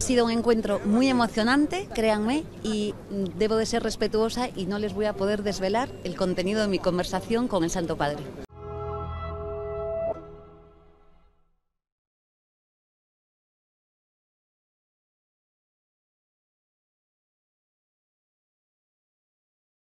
Ha sido un encuentro muy emocionante, créanme, y debo de ser respetuosa y no les voy a poder desvelar el contenido de mi conversación con el Santo Padre.